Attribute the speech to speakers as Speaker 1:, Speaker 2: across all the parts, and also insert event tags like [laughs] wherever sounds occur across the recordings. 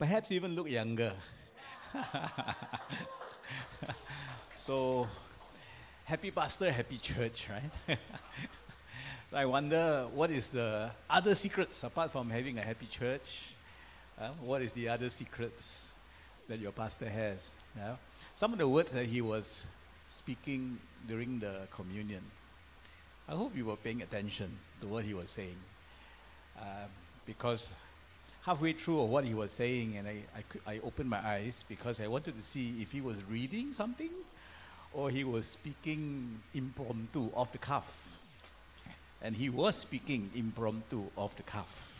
Speaker 1: perhaps even look younger. [laughs] so, happy pastor, happy church, right? [laughs] so I wonder what is the other secrets apart from having a happy church? Uh, what is the other secrets that your pastor has? Yeah? Some of the words that he was speaking during the communion, I hope you were paying attention to what he was saying. Uh, because halfway through of what he was saying, and I, I, I opened my eyes because I wanted to see if he was reading something or he was speaking impromptu off the cuff. And he was speaking impromptu off the cuff.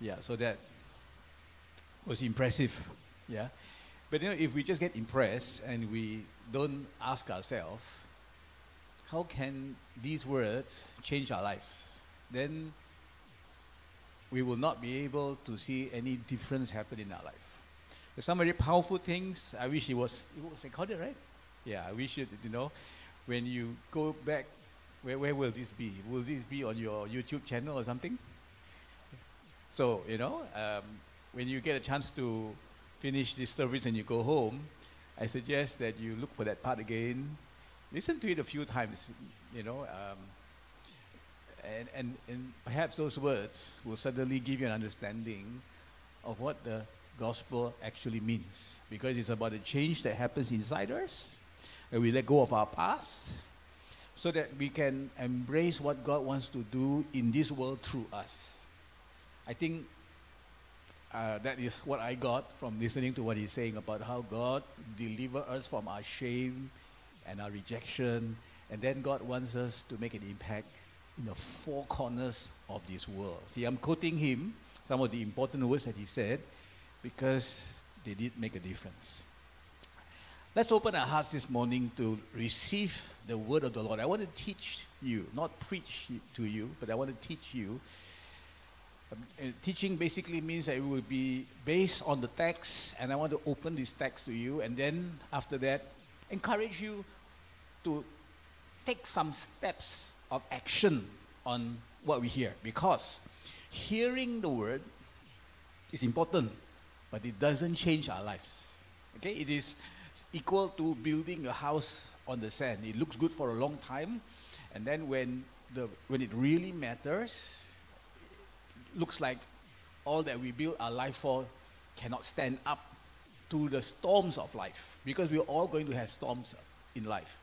Speaker 1: Yeah, so that was impressive. Yeah. But you know, if we just get impressed and we don't ask ourselves, how can these words change our lives? Then we will not be able to see any difference happen in our life. There's some very powerful things. I wish it was it was recorded, right? Yeah, I wish it, you know, when you go back, where, where will this be? Will this be on your YouTube channel or something? So, you know, um, when you get a chance to finish this service and you go home, I suggest that you look for that part again. Listen to it a few times, you know, um, and, and, and perhaps those words will suddenly give you an understanding of what the gospel actually means. Because it's about the change that happens inside us, and we let go of our past, so that we can embrace what God wants to do in this world through us. I think uh, that is what I got from listening to what he's saying about how God deliver us from our shame and our rejection, and then God wants us to make an impact in the four corners of this world. See, I'm quoting him, some of the important words that he said, because they did make a difference. Let's open our hearts this morning to receive the word of the Lord. I want to teach you, not preach to you, but I want to teach you. Um, teaching basically means that it will be based on the text, and I want to open this text to you, and then after that, encourage you to take some steps of action on what we hear because hearing the word is important, but it doesn't change our lives. Okay, it is equal to building a house on the sand. It looks good for a long time, and then when the when it really matters, looks like all that we build our life for cannot stand up to the storms of life because we're all going to have storms in life.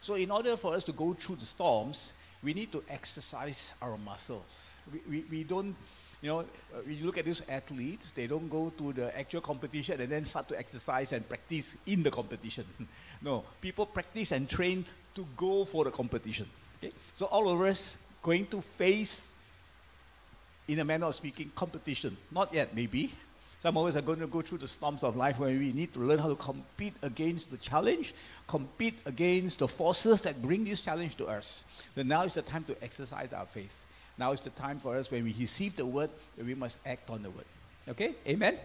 Speaker 1: So, in order for us to go through the storms, we need to exercise our muscles. We, we, we don't, you know, uh, when you look at these athletes, they don't go to the actual competition and then start to exercise and practice in the competition. [laughs] no, people practice and train to go for the competition. Okay? So all of us going to face, in a manner of speaking, competition. Not yet, maybe. Some of us are going to go through the storms of life where we need to learn how to compete against the challenge, compete against the forces that bring this challenge to us then now is the time to exercise our faith. Now is the time for us when we receive the word that we must act on the word. Okay? Amen?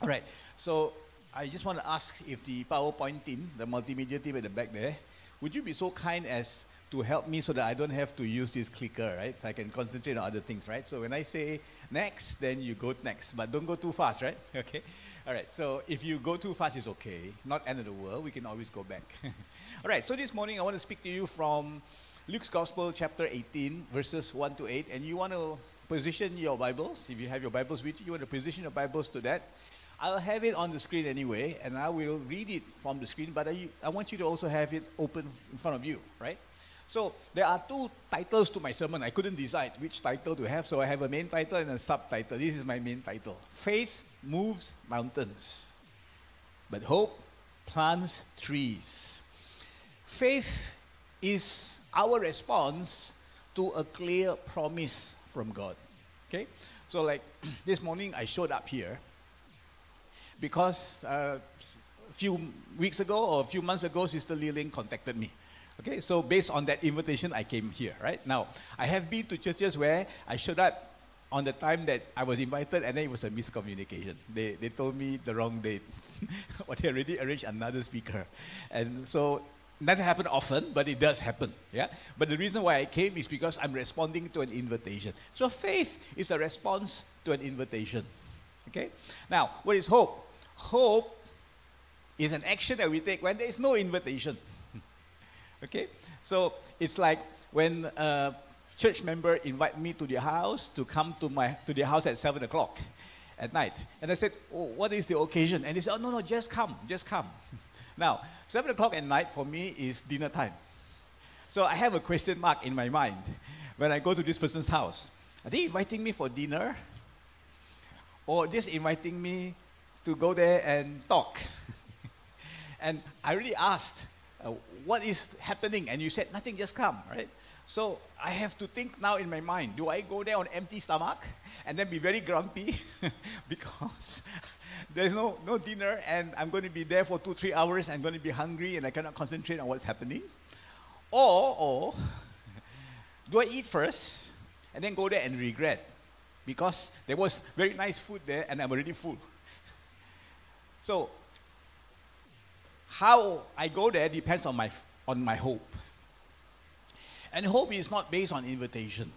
Speaker 1: All right. So I just want to ask if the PowerPoint team, the multimedia team at the back there, would you be so kind as to help me so that I don't have to use this clicker, right? So I can concentrate on other things, right? So when I say next, then you go next, but don't go too fast, right? [laughs] Okay? All right, so if you go too fast, it's okay. Not end of the world. We can always go back. [laughs] All right, so this morning I want to speak to you from Luke's Gospel, chapter 18, verses 1 to 8. And you want to position your Bibles, if you have your Bibles with you, you want to position your Bibles to that. I'll have it on the screen anyway, and I will read it from the screen, but I, I want you to also have it open in front of you, right? So there are two titles to my sermon. I couldn't decide which title to have, so I have a main title and a subtitle. This is my main title Faith Moves Mountains, but Hope Plants Trees. Faith is our response to a clear promise from God. Okay? So, like [clears throat] this morning, I showed up here because uh, a few weeks ago or a few months ago, Sister Liling contacted me. Okay, so based on that invitation, I came here, right? Now, I have been to churches where I showed up on the time that I was invited, and then it was a miscommunication. They, they told me the wrong date, [laughs] or they already arranged another speaker. And so doesn't happen often, but it does happen. Yeah. But the reason why I came is because I'm responding to an invitation. So faith is a response to an invitation. Okay? Now, what is hope? Hope is an action that we take when there is no invitation. Okay? So it's like when a church member invite me to their house to come to my to their house at seven o'clock at night. And I said, oh, what is the occasion? And he said, oh, no, no, just come, just come. [laughs] now, seven o'clock at night for me is dinner time. So I have a question mark in my mind when I go to this person's house. Are they inviting me for dinner? Or just inviting me to go there and talk? [laughs] and I really asked, uh, what is happening? And you said, nothing, just come, right? So I have to think now in my mind, do I go there on empty stomach and then be very grumpy [laughs] because [laughs] there's no, no dinner and I'm going to be there for two, three hours, I'm going to be hungry and I cannot concentrate on what's happening? Or, or [laughs] do I eat first and then go there and regret because there was very nice food there and I'm already full? So how I go there depends on my, on my hope. And hope is not based on invitation.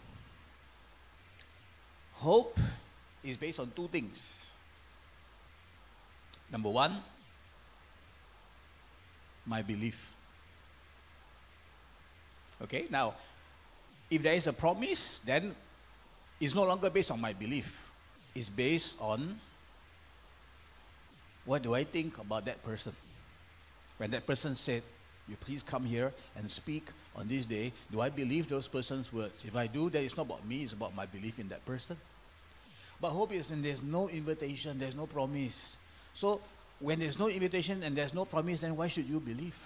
Speaker 1: Hope is based on two things. Number one, my belief. Okay, now, if there is a promise, then it's no longer based on my belief. It's based on what do I think about that person. When that person said, you please come here and speak on this day. Do I believe those person's words? If I do, then it's not about me, it's about my belief in that person. But hope is when there's no invitation, there's no promise. So when there's no invitation and there's no promise, then why should you believe?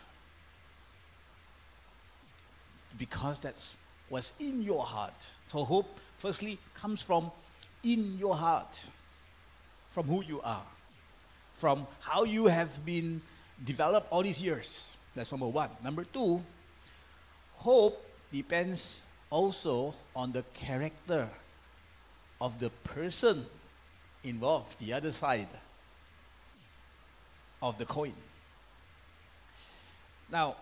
Speaker 1: Because that's what's in your heart. So hope, firstly, comes from in your heart, from who you are, from how you have been developed all these years. That's number one. Number two, hope depends also on the character of the person involved, the other side of the coin. Now,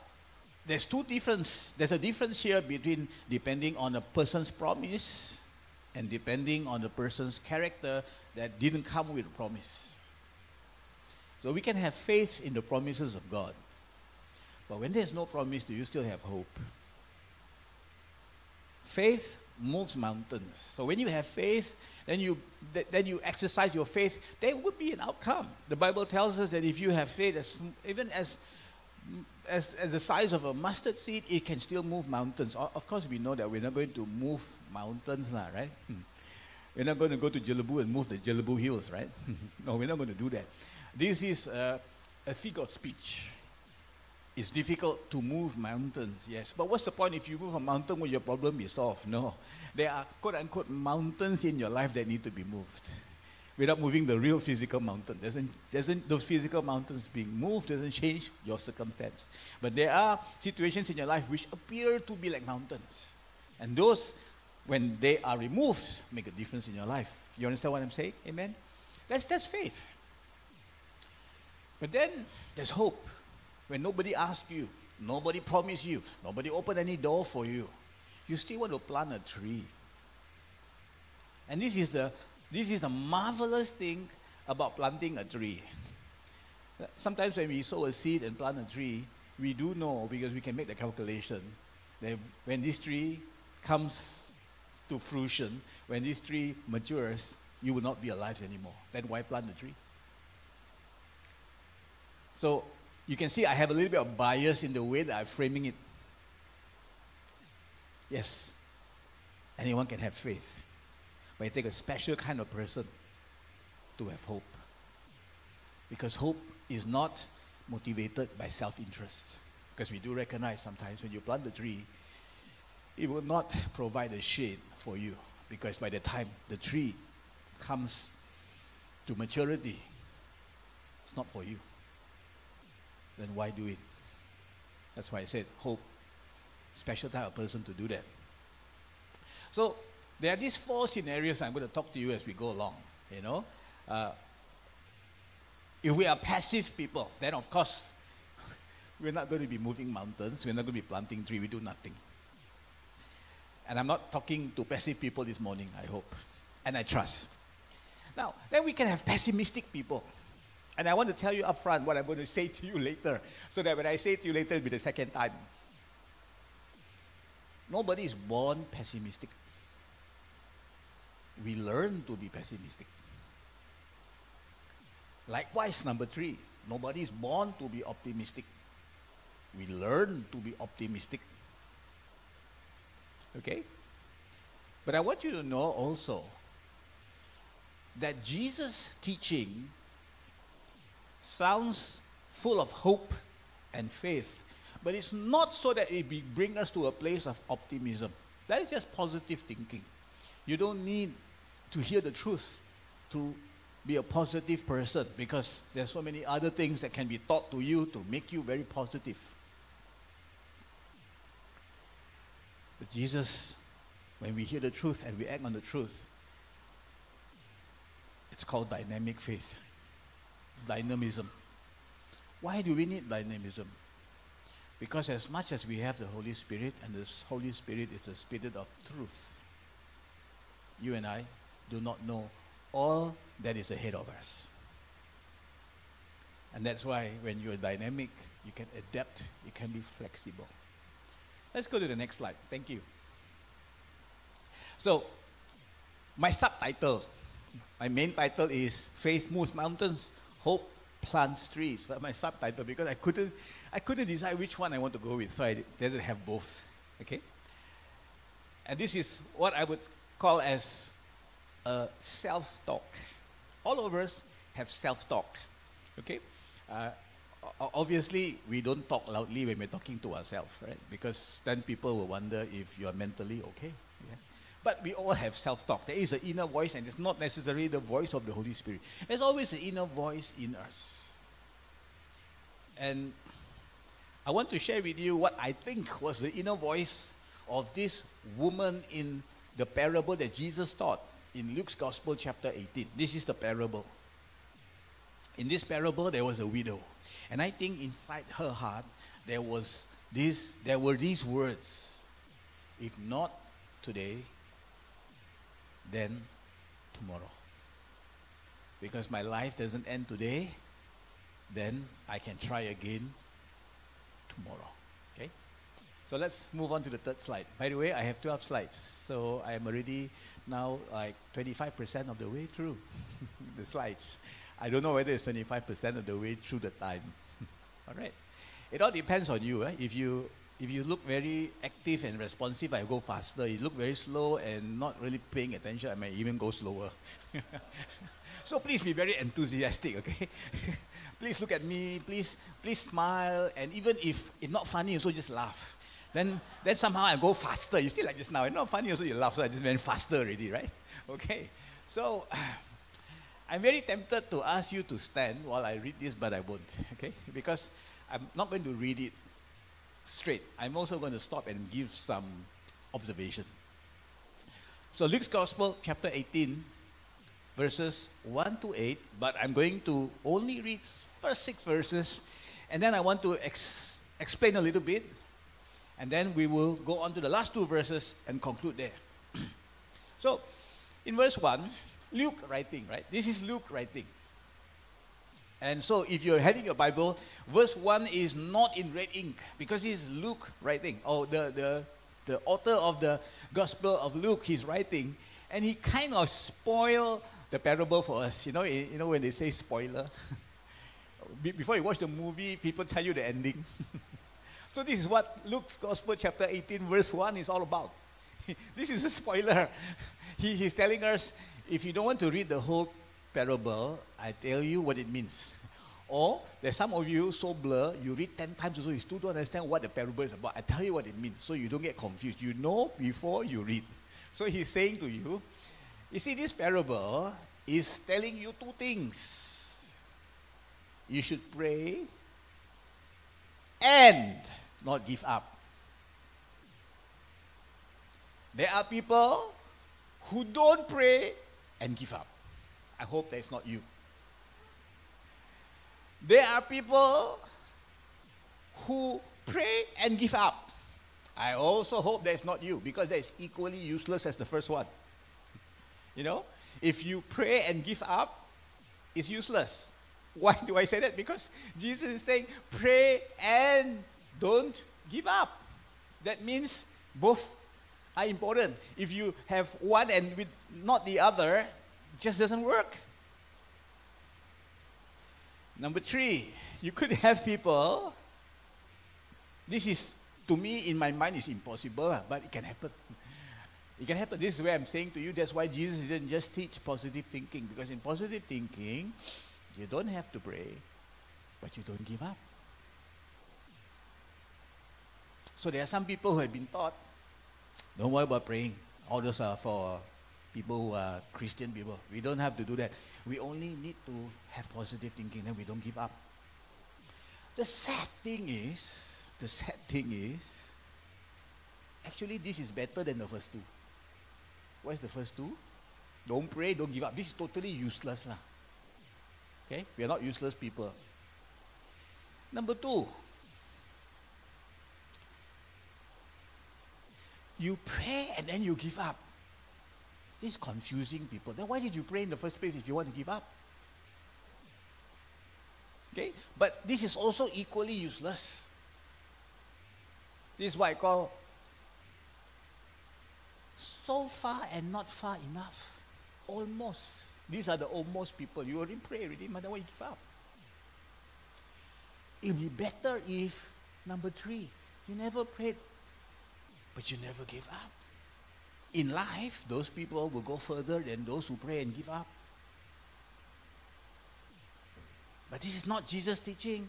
Speaker 1: there's two difference. There's a difference here between depending on a person's promise and depending on the person's character that didn't come with a promise. So we can have faith in the promises of God. But when there's no promise, do you still have hope? Faith moves mountains. So when you have faith, then you then you exercise your faith. There would be an outcome. The Bible tells us that if you have faith, as, even as as, as the size of a mustard seed, it can still move mountains. Of course, we know that we're not going to move mountains, right? Hmm. We're not going to go to Jelebu and move the Jelebu hills, right? [laughs] no, we're not going to do that. This is a, a figure of speech. It's difficult to move mountains, yes. But what's the point if you move a mountain will your problem be solved? No. There are quote unquote mountains in your life that need to be moved. Without moving the real physical mountain. Doesn't, doesn't those physical mountains being moved doesn't change your circumstance. But there are situations in your life which appear to be like mountains. And those, when they are removed, make a difference in your life. You understand what I'm saying? Amen? That's, that's faith. But then there's hope. When nobody asks you, nobody promised you, nobody opened any door for you, you still want to plant a tree. And this is the this is the marvelous thing about planting a tree. Sometimes when we sow a seed and plant a tree, we do know because we can make the calculation that when this tree comes to fruition, when this tree matures, you will not be alive anymore. Then why plant the tree? So you can see I have a little bit of bias in the way that I'm framing it. Yes, anyone can have faith, but it takes a special kind of person to have hope. Because hope is not motivated by self interest. Because we do recognize sometimes when you plant the tree, it will not provide a shade for you. Because by the time the tree comes to maturity, it's not for you then why do it? That's why I said hope. Special type of person to do that. So there are these four scenarios I'm going to talk to you as we go along. You know, uh, if we are passive people, then of course [laughs] we're not going to be moving mountains. We're not going to be planting trees. We do nothing. And I'm not talking to passive people this morning. I hope, and I trust. Now, then we can have pessimistic people. And I want to tell you up front what I'm going to say to you later, so that when I say it to you later, it'll be the second time. Nobody is born pessimistic. We learn to be pessimistic. Likewise, number three, nobody is born to be optimistic. We learn to be optimistic. Okay? But I want you to know also that Jesus' teaching sounds full of hope and faith, but it's not so that it be, bring us to a place of optimism. That is just positive thinking. You don't need to hear the truth to be a positive person because there's so many other things that can be taught to you to make you very positive. But Jesus, when we hear the truth and we act on the truth, it's called dynamic faith, dynamism. Why do we need dynamism? Because as much as we have the Holy Spirit, and the Holy Spirit is the Spirit of truth, you and I do not know all that is ahead of us. And that's why when you're dynamic, you can adapt, you can be flexible. Let's go to the next slide. Thank you. So, my subtitle, my main title is Faith Moves Mountains, Hope Plants Trees. But my subtitle, because I couldn't, I couldn't decide which one I want to go with, so I doesn't have both. Okay? And this is what I would call as a self-talk. All of us have self-talk. Okay? Uh, obviously, we don't talk loudly when we're talking to ourselves, right? Because then people will wonder if you're mentally okay. But we all have self talk. There is an inner voice, and it's not necessarily the voice of the Holy Spirit. There's always an inner voice in us. And I want to share with you what I think was the inner voice of this woman in the parable that Jesus taught in Luke's Gospel, chapter 18. This is the parable. In this parable, there was a widow. And I think inside her heart, there was this, there were these words. If not today, then tomorrow. Because my life doesn't end today, then I can try again tomorrow. Okay? So let's move on to the third slide. By the way, I have 12 slides. So I am already now like 25% of the way through [laughs] the slides. I don't know whether it's 25% of the way through the time. [laughs] all right. It all depends on you. Eh? If you if you look very active and responsive, I go faster. You look very slow and not really paying attention, I may even go slower. [laughs] so please be very enthusiastic, okay? [laughs] please look at me, please, please smile, and even if it's not funny, also just laugh. Then, then somehow I go faster. You see, like just now, it's not funny, also you laugh, so I just went faster already, right? [laughs] Okay. So [sighs] I'm very tempted to ask you to stand while I read this, but I won't, okay? Because I'm not going to read it straight. I'm also going to stop and give some observation. So, Luke's Gospel, chapter 18, verses 1 to 8, but I'm going to only read first six verses, and then I want to ex- explain a little bit, and then we will go on to the last two verses and conclude there. [clears throat] so, in verse 1, Luke writing, right? This is Luke writing. And so if you're having your Bible, verse 1 is not in red ink because it's Luke writing. Or the, the, the author of the Gospel of Luke, he's writing. And he kind of spoiled the parable for us. You know, you know when they say spoiler? [laughs] Before you watch the movie, people tell you the ending. [laughs] so this is what Luke's Gospel chapter 18 verse 1 is all about. [laughs] this is a spoiler. He, he's telling us, if you don't want to read the whole parable, I tell you what it means. [laughs] Or there's some of you so blur, you read 10 times also, you still don't understand what the parable is about. I tell you what it means so you don't get confused. You know before you read. [laughs] So he's saying to you, you see, this parable is telling you two things. You should pray and not give up. There are people who don't pray and give up. I hope that's not you. There are people who pray and give up. I also hope that's not you because that's equally useless as the first one. You know? If you pray and give up, it's useless. [laughs] Why do I say that? Because Jesus is saying, pray and don't give up. That means both are important. If you have one and with not the other, just doesn't work. Number three, you could [laughs] have people. This is, to me, in my mind, is impossible, ah, but it can happen. It can happen. This is where I'm saying to you, that's why Jesus didn't just teach positive thinking. Because in positive thinking, you don't have to pray, but you don't give up. So there are some people who have been taught, don't worry about praying. All those are for people who are Christian people. We don't have to do that. We only need to have positive thinking, then we don't give up. The sad thing is, the sad [laughs] thing is, actually this is better than the first two. What is the first two? Don't pray, don't give up. This is totally useless. Lah. Okay? We are not useless people. Number two, you pray and then you give up. This is confusing people. Then why did you pray in the first place if you want to give up? Okay? But this is also equally useless. This is what I call so far and not far enough. Almost. These are the almost people. You already pray already, but then why you give up? It would be better if, number three, you never prayed, but you never gave up. In life, those people will go further than those who pray and give up. But this is not Jesus' teaching.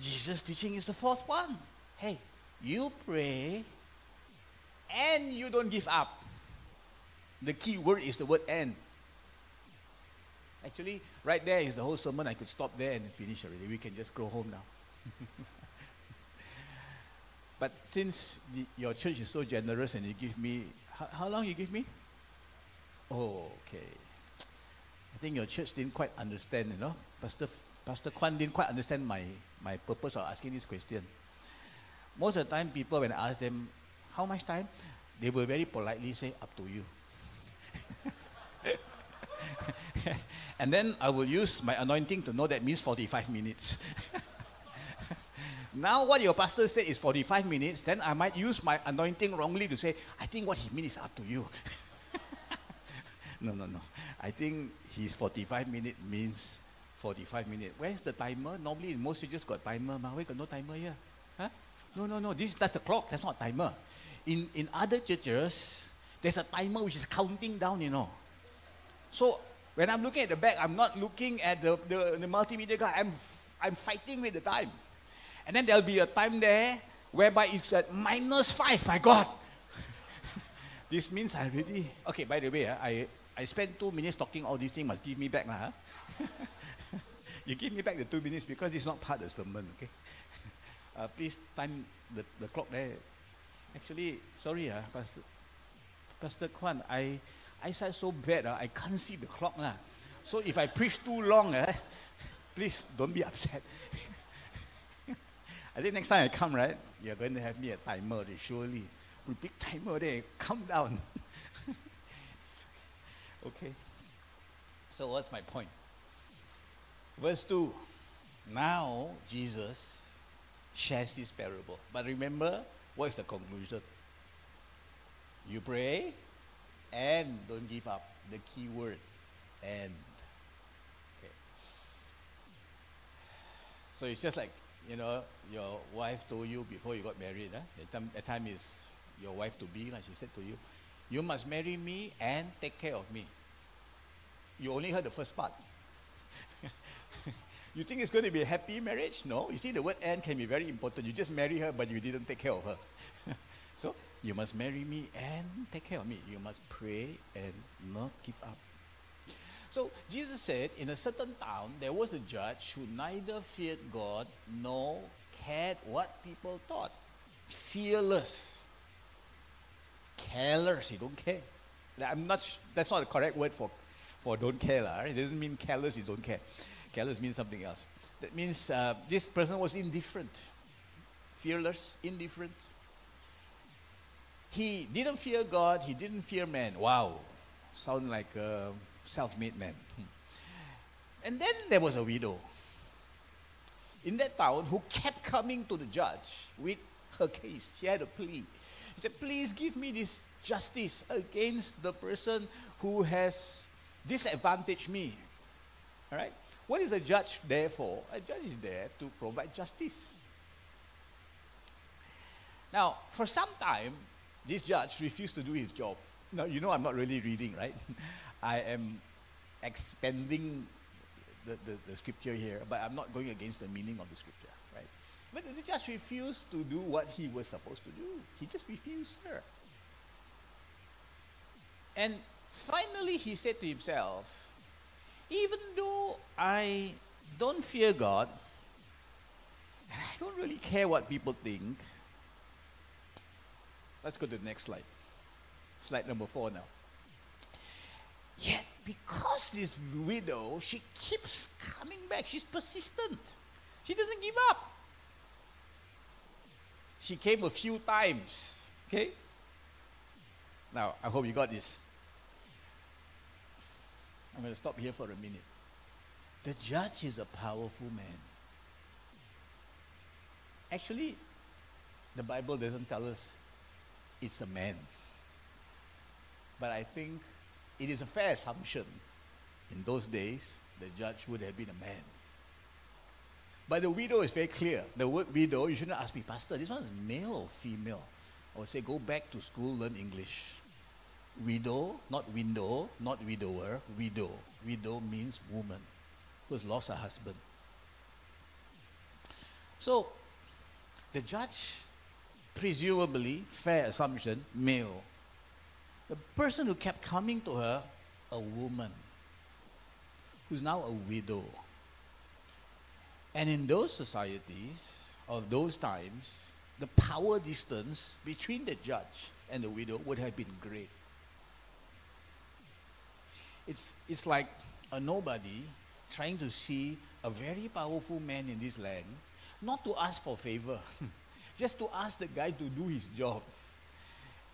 Speaker 1: Jesus' teaching is the fourth one. Hey, you pray and you don't give up. The key word is the word and. Actually, right there is the whole sermon. I could stop there and finish already. We can just go home now. [laughs] but since the, your church is so generous and you give me, how, how long you give me? Oh, okay. I think your church didn't quite understand, you know. Pastor, Pastor Kwan didn't quite understand my, my purpose of asking this question. Most of the time, people, when I ask them, how much time? They will very politely say, up to you. [laughs] and then I will use my anointing to know that means 45 minutes. [laughs] now, what your pastor said is 45 minutes, then I might use my anointing wrongly to say, I think what he means is up to you. [laughs] no, no, no. I think his 45 minute means 45 minutes. Where's the timer? Normally, in most churches got timer. Ma, where got no timer here? Huh? No, no, no. This, that's a clock. That's not a timer. In, in other churches, there's a timer which is counting down, you know. So when I'm looking at the back, I'm not looking at the, the, the multimedia guy. I'm, I'm fighting with the time. And then there'll be a time there whereby it's at minus five. My God. [laughs] this means I really. Okay, by the way, uh, I, I spent two minutes talking all these things, must give me back. Huh? [laughs] you give me back the two minutes because it's not part of the sermon, okay? [laughs] Uh, please time the, the clock there. Actually, sorry, uh, Pastor, Pastor Kwan, I, I said so bad, uh, I can't see the clock. Uh. So if I preach too long, uh, please don't be upset. I think next time I come, right, you're going to have me a timer, surely. With big timer there, come down. [laughs] okay. So what's my point? Verse 2. Now Jesus shares this parable. But remember, what is the conclusion? You pray and don't give up. The key word and. Okay. So it's just like, you know, your wife told you before you got married, huh? the, time, the time is your wife to be, like she said to you, you must marry me and take care of me. You only heard the first part. [laughs] you think it's going to be a happy marriage? No. You see, the word and can be very important. You just marry her, but you didn't take care of her. [laughs] so, you must marry me and take care of me. You must pray and not give up. So, Jesus said, in a certain town, there was a judge who neither feared God nor cared what people thought. Fearless. Careless, he don't care. I'm not, that's not the correct word for for don't care. Right? It doesn't mean careless, he don't care. Careless means something else. That means uh, this person was indifferent, fearless, indifferent. He didn't fear God, he didn't fear man. Wow. sound like a self-made man. And then there was a widow in that town who kept coming to the judge with her case. She had a plea. She said, Please give me this justice against the person who has disadvantaged me. All right? What is a judge there for? A judge is there to provide justice. Now, for some time, this judge refused to do his job. Now, you know I'm not really reading, right? [laughs] I am expanding the, the, the, scripture here, but I'm not going against the meaning of the scripture, right? But he just refused to do what he was supposed to do. He just refused her. And finally, he said to himself, even though I don't fear God, I don't really care what people think, let's go to the next slide. Slide number four now. Yet, because this widow, she keeps coming back. She's persistent. She doesn't give up. She came a few times. Okay? Now, I hope you got this. I'm going to stop here for a minute. The judge is a powerful man. Actually, the Bible doesn't tell us it's a man. But I think it is a fair assumption. In those days, the judge would have been a man. But the widow is very clear. The word widow, you shouldn't ask me, Pastor, this one is male or female? I would say, go back to school, learn English. Widow, not window, not widower, widow. Widow means woman who has lost her husband. So, the judge, presumably, fair assumption, male. The person who kept coming to her, a woman, who's now a widow. And in those societies of those times, the power distance between the judge and the widow would have been great. It's, it's like a nobody trying to see a very powerful man in this land, not to ask for favor, [laughs] just to ask the guy to do his job.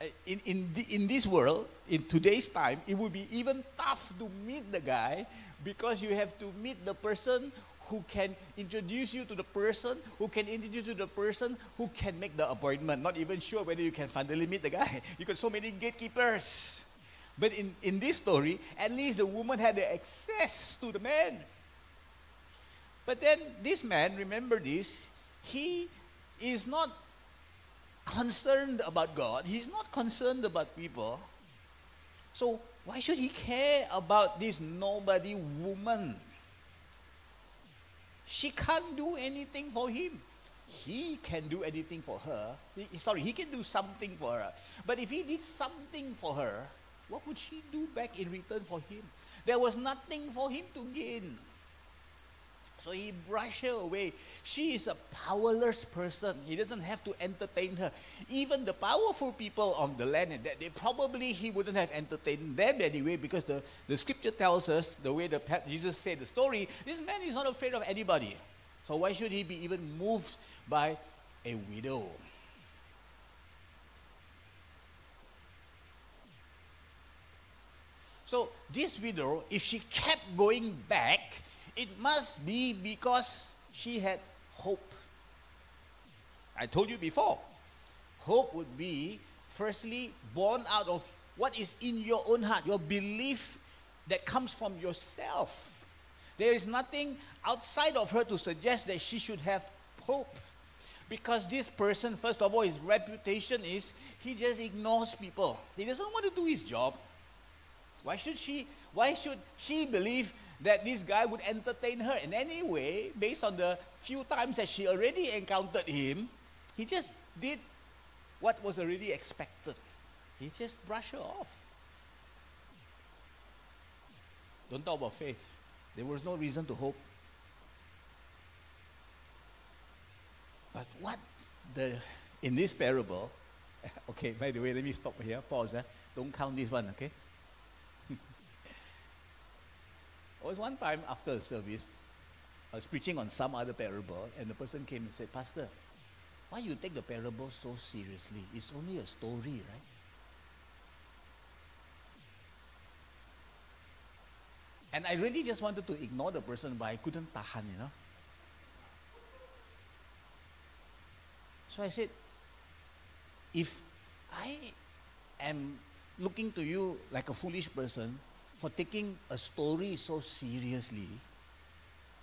Speaker 1: Uh, in, in, the, in this world, in today's time, it would be even tough to meet the guy because you have to meet the person who can introduce you to the person, who can introduce you to the person, who can make the appointment. Not even sure whether you can finally meet the guy. [laughs] You got so many gatekeepers. But in, in this story, at least the woman had the access to the man. But then this man, remember this, he is not concerned about God. He's not concerned about people. So why should he care about this nobody woman? She can't do anything for him. He can do anything for her. He, sorry, he can do something for her. But if he did something for her, what would she do back in return for him? There was nothing for him to gain. So he brushed her away. She is a powerless person. He doesn't have to entertain her. Even the powerful people on the land, that they probably he wouldn't have entertained them anyway, because the, the scripture tells us the way the Jesus said the story. This man is not afraid of anybody. So why should he be even moved by a widow? So this widow, if she kept going back, it must be because she had hope. I told you before, hope would be firstly born out of what is in your own heart, your belief that comes from yourself. There is nothing outside of her to suggest that she should have hope. Because this person, first of all, his reputation is he just ignores people. He doesn't want to do his job. Why should she why should she believe that this guy would entertain her in any way based on the few times that she already encountered him. He just did what was already expected. He just brushed her off. Don't talk about faith. There was no reason to hope. But what the in this parable, [laughs] okay, by the way, let me stop here, pause. Eh? Don't count this one, okay? There was one time after a service, I was preaching on some other parable, and the person came and said, Pastor, why you take the parable so seriously? It's only a story, right? And I really just wanted to ignore the person, but I couldn't tahan, you know. So I said, if I am looking to you like a foolish person for taking a story so seriously,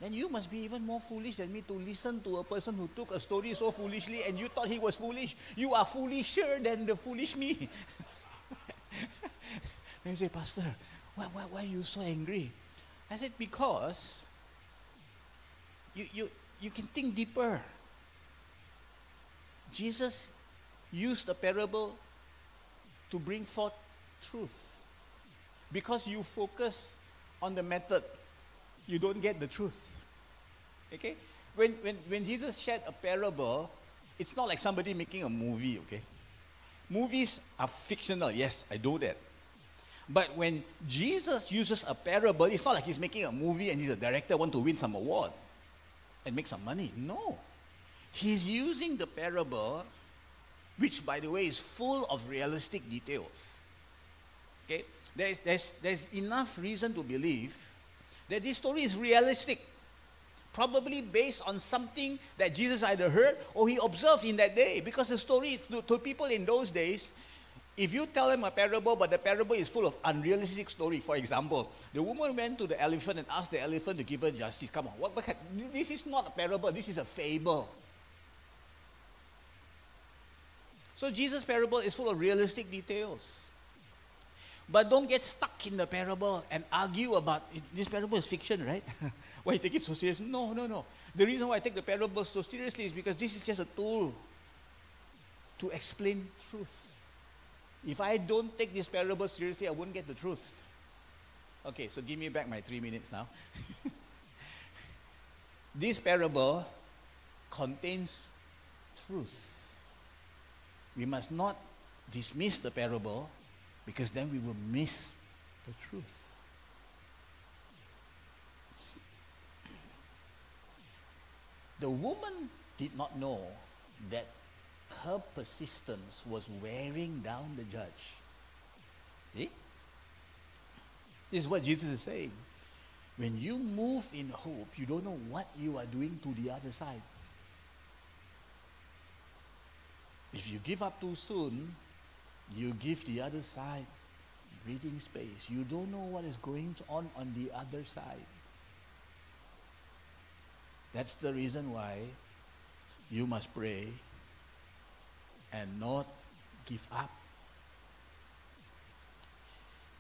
Speaker 1: then you must be even more foolish than me to listen to a person who took a story so foolishly and you thought he was foolish. You are foolisher than the foolish me. [laughs] and you say, Pastor, why, why, why are you so angry? I said, because you, you, you can think deeper. Jesus used a parable to bring forth truth. Because you focus on the method, you don't get the truth. Okay? When, when, when Jesus shared a parable, it's not like somebody making a movie, okay? Movies are fictional, yes, I know that. But when Jesus uses a parable, it's not like he's making a movie and he's a director, want to win some award and make some money. No. He's using the parable, which, by the way, is full of realistic details. Okay? There's, there's, there's enough reason to believe that this story is realistic. Probably based on something that Jesus either heard or he observed in that day. Because the story to, to people in those days, if you tell them a parable, but the parable is full of unrealistic story, for example, the woman went to the elephant and asked the elephant to give her justice. Come on, what, what, this is not a parable, this is a fable. So Jesus' parable is full of realistic details. But don't get stuck in the parable and argue about it. this parable is fiction, right? [laughs] why you take it so serious? No, no, no. The reason why I take the parable so seriously is because this is just a tool to explain truth. If I don't take this parable seriously, I won't get the truth. Okay, so give me back my three minutes now. [laughs] this parable contains truth. We must not dismiss the parable because then we will miss the truth. The woman did not know that her persistence was wearing down the judge. See? This is what Jesus is saying. When you move in hope, you don't know what you are doing to the other side. If you give up too soon, you give the other side breathing space. You don't know what is going on on the other side. That's the reason why you must pray and not give up.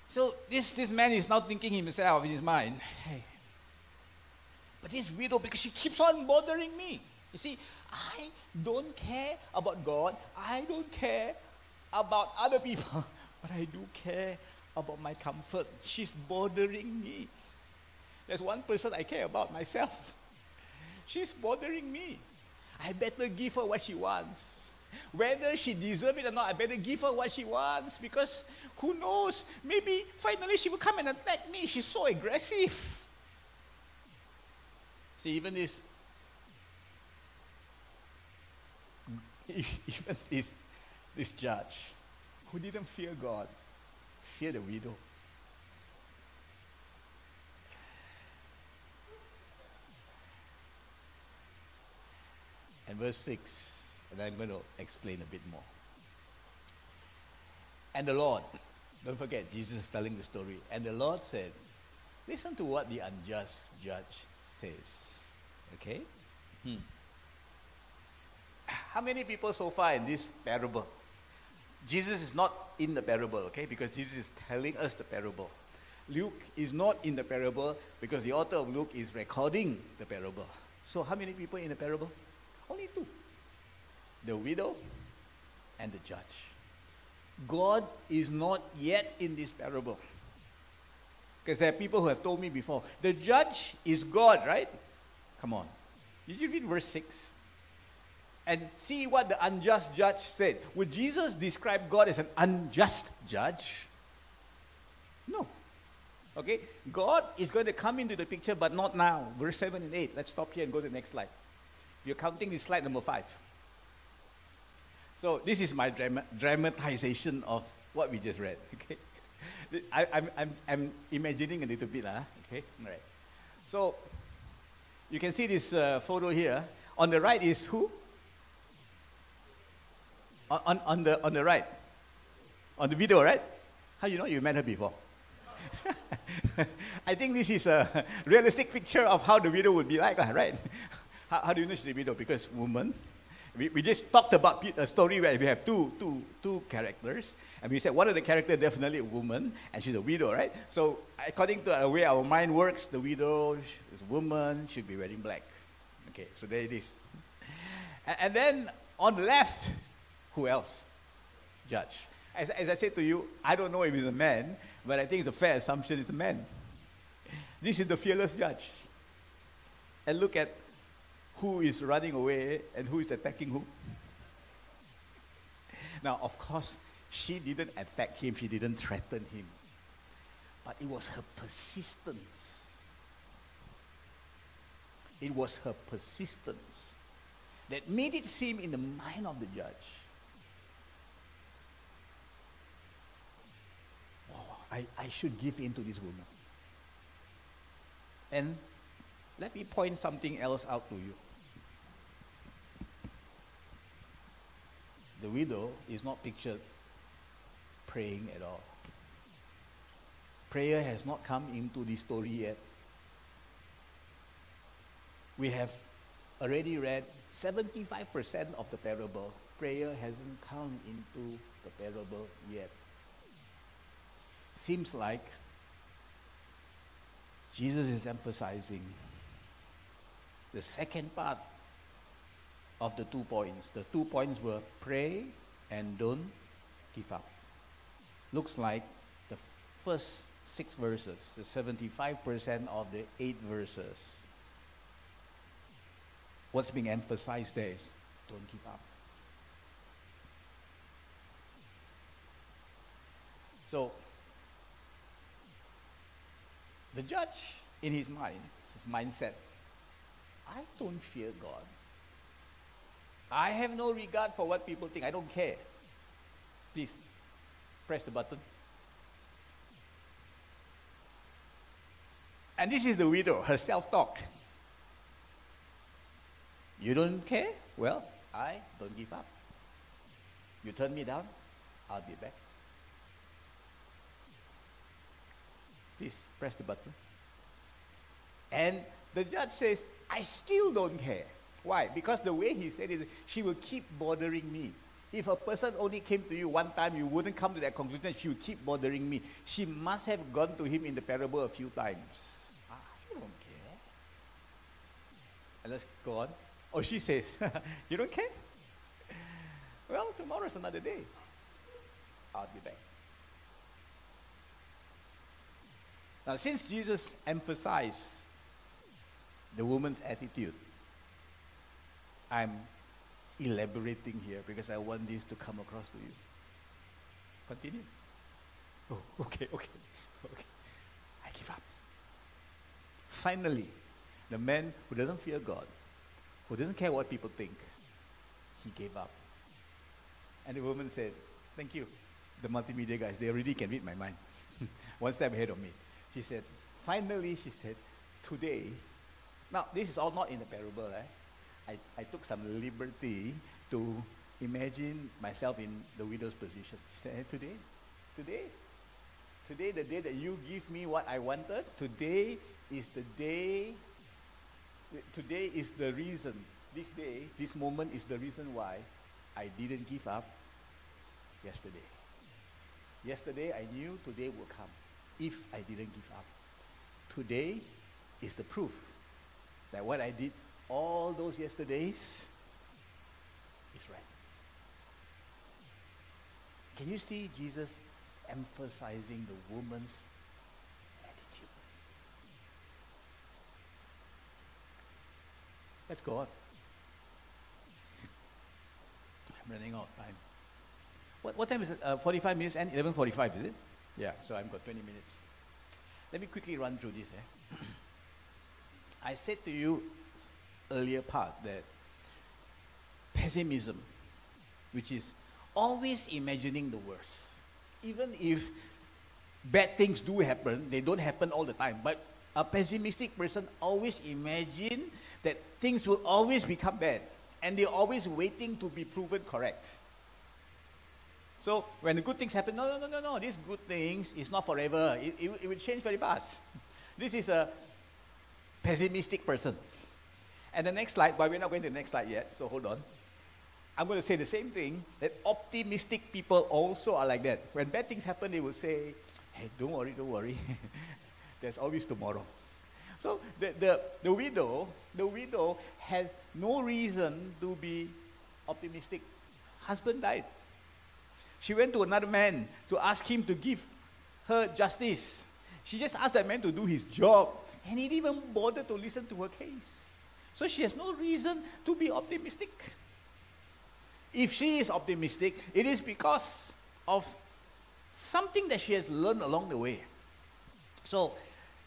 Speaker 1: So this, this man is now thinking himself in his mind, hey, but this widow, because she keeps on bothering me. You see, I don't care about God. I don't care about other people. [laughs] But I do care about my comfort. She's bothering me. There's one person I care about myself. [laughs] She's bothering me. I better give her what she wants. Whether she deserves it or not, I better give her what she wants because who knows? Maybe finally she will come and attack me. She's so aggressive. See, even this [laughs] even this, this judge who didn't fear God, fear the widow. And verse 6, and I'm going to explain a bit more. And the Lord, don't forget, Jesus is telling the story. And the Lord said, Listen to what the unjust judge says. Okay? Hmm. How many people so far in this parable? Jesus is not in the parable, okay, because Jesus is telling us the parable. Luke is not in the parable because the author of Luke is recording the parable. So, how many people in the parable? Only two the widow and the judge. God is not yet in this parable. Because there are people who have told me before, the judge is God, right? Come on. Did you read verse 6? And see what the unjust judge said. Would Jesus describe God as an unjust judge? No. Okay? God is going to come into the picture, but not now. Verse 7 and 8. Let's stop here and go to the next slide. You're counting this slide number 5. So, this is my drama- dramatization of what we just read. [laughs] Okay? I, I'm, I'm, I'm imagining a little bit, uh, okay? All right. So, you can see this uh, photo here. On the right is who? On, on, the, on the right. On the video, right? How you know you met her before? [laughs] I think this is a realistic picture of how the widow would be like, right? [laughs] How, how do you know she's a widow? Because woman. We, we just talked about a story where we have two, two, two characters, and we said one of the characters definitely a woman, and she's a widow, right? So according to the way our mind works, the widow is a woman, should be wearing black. Okay, so there it is. And, and then on the left, who else? Judge. As, as I said to you, I don't know if he's a man, but I think it's a fair assumption it's a man. This is the fearless judge. And look at who is running away and who is attacking who. Now, of course, she didn't attack him, she didn't threaten him. But it was her persistence. It was her persistence that made it seem in the mind of the judge. Oh, I, I should give in to this woman. And let me point something else out to you. The widow is not pictured praying at all. Prayer has not come into the story yet. We have already read 75% of the parable. Prayer hasn't come into the parable yet. Seems like Jesus is emphasizing the second part of the two points. The two points were pray and don't give up. Looks like the first six verses, the 75% of the eight verses. What's being emphasized there is don't give up. So, the judge, in his mind, his mindset, I don't fear God. I have no regard for what people think. I don't care. Please, press the button. And this is the widow, her self talk. You don't care? Well, I don't give up. You turn me down, I'll be back. Please press the button. And the judge says, I still don't care. Why? Because the way he said it, she will keep bothering me. If a person only came to you one time, you wouldn't come to that conclusion. She will keep bothering me. She must have gone to him in the parable a few times. Ah, I don't care. And let's go on. Oh, she says, [laughs] You don't care? Well, tomorrow's another day. I'll be back. Now, since Jesus emphasized the woman's attitude, I'm elaborating here because I want this to come across to you. Continue. Oh, okay, okay, okay. I give up. Finally, the man who doesn't fear God, who doesn't care what people think, he gave up. And the woman said, Thank you. The multimedia guys, they already can read my mind. [laughs] One step ahead of me. She said, Finally, she said, Today, now this is all not in the parable, eh? I, I took some liberty to imagine myself in the widow's position. She said, today, today, today, the day that you give me what I wanted, today is the day, today is the reason, this day, this moment is the reason why I didn't give up yesterday. Yesterday, I knew today would come if I didn't give up. Today is the proof that what I did all those yesterdays is right. Can you see Jesus emphasizing the woman's attitude? Let's go on. I'm running out of time. What, what time is it? Uh, 45 minutes and 11.45, is it? Yeah, so I've got 20 minutes. Let me quickly run through this. Eh? [clears throat] I said to you earlier part that pessimism, which is always imagining the worst, even if bad things do happen, they don't happen all the time. But a pessimistic person always imagine that things will always become bad and they're always waiting to be proven correct. So when the good things happen, no, no, no, no, no, these good things is not forever. It, it, it will change very fast. This is a pessimistic person. And the next slide, but we're not going to the next slide yet, so hold on. I'm going to say the same thing that optimistic people also are like that. When bad things happen, they will say, hey, don't worry, don't worry. [laughs] There's always tomorrow. So the, the, the widow, the widow had no reason to be optimistic. Husband died. She went to another man to ask him to give her justice. She just asked that man to do his job, and he didn't even bother to listen to her case. So she has no reason to be optimistic. If she is optimistic, it is because of something that she has learned along the way. So,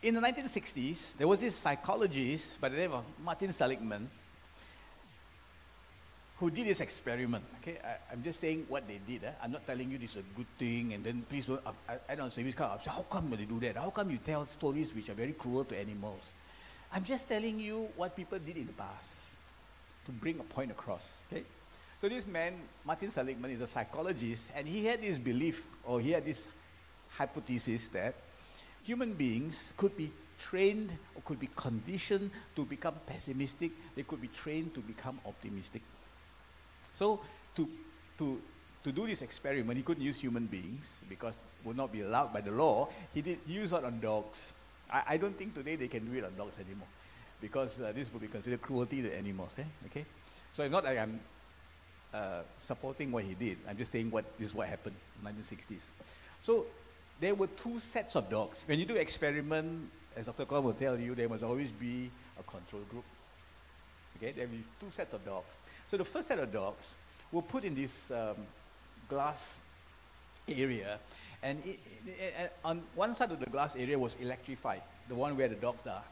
Speaker 1: in the 1960s, there was this psychologist by the name of Martin Seligman who did this experiment. Okay, I, am just saying what they did. Eh? I'm not telling you this is a good thing, and then please don't. I, I don't say this kind of. How come they do that? How come you tell stories which are very cruel to animals? I'm just telling you what people did in the past to bring a point across. Okay, so this man, Martin Seligman, is a psychologist, and he had this belief, or he had this hypothesis that human beings could be trained or could be conditioned to become pessimistic. They could be trained to become optimistic. So to, to, to do this experiment, he couldn't use human beings because would not be allowed by the law. He did use it on dogs. I, I don't think today they can do it on dogs anymore because uh, this would be considered cruelty to animals. Eh? Okay? So it's not like I'm uh, supporting what he did. I'm just saying what this is what happened in the 1960s. So there were two sets of dogs. When you do experiment, as Dr. Kwan will tell you, there must always be a control group. Okay, there is two sets of dogs. So the first set of dogs were put in this um, glass area, and it, it, it, on one side of the glass area was electrified, the one where the dogs are.